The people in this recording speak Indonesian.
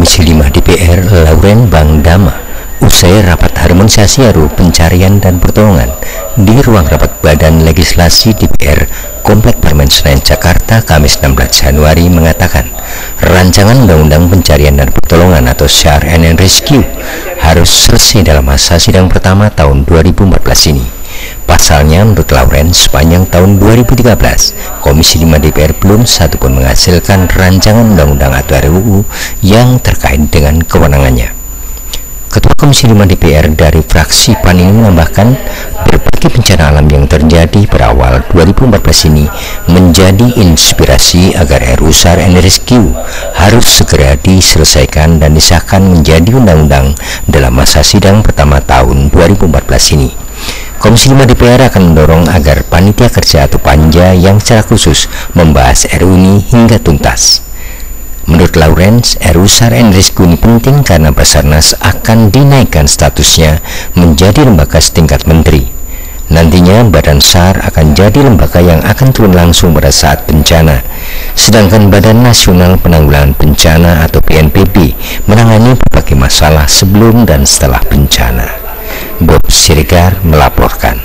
Komisi 5 DPR Lauren Bang Dama usai rapat harmonisasi RUU pencarian dan pertolongan di ruang rapat Badan Legislasi DPR Komplek Parlemen Senayan Jakarta Kamis 16 Januari mengatakan rancangan Undang-Undang Pencarian dan Pertolongan atau SHAR and Rescue harus selesai dalam masa sidang pertama tahun 2014 ini. Pasalnya, menurut Lauren, sepanjang tahun 2013, Komisi 5 DPR belum satu pun menghasilkan rancangan undang-undang atau RUU yang terkait dengan kewenangannya. Ketua Komisi 5 DPR dari fraksi PAN ini menambahkan berbagai bencana alam yang terjadi pada awal 2014 ini menjadi inspirasi agar RUU SAR Rescue harus segera diselesaikan dan disahkan menjadi undang-undang dalam masa sidang pertama tahun 2014 ini. Komisi 5 DPR akan mendorong agar panitia kerja atau panja yang secara khusus membahas RUU ini hingga tuntas. Menurut Lawrence, RUU SAR and Rescue ini penting karena Basarnas akan dinaikkan statusnya menjadi lembaga setingkat menteri. Nantinya Badan SAR akan jadi lembaga yang akan turun langsung pada saat bencana. Sedangkan Badan Nasional Penanggulangan Bencana atau BNPB menangani berbagai masalah sebelum dan setelah bencana. Siregar melaporkan.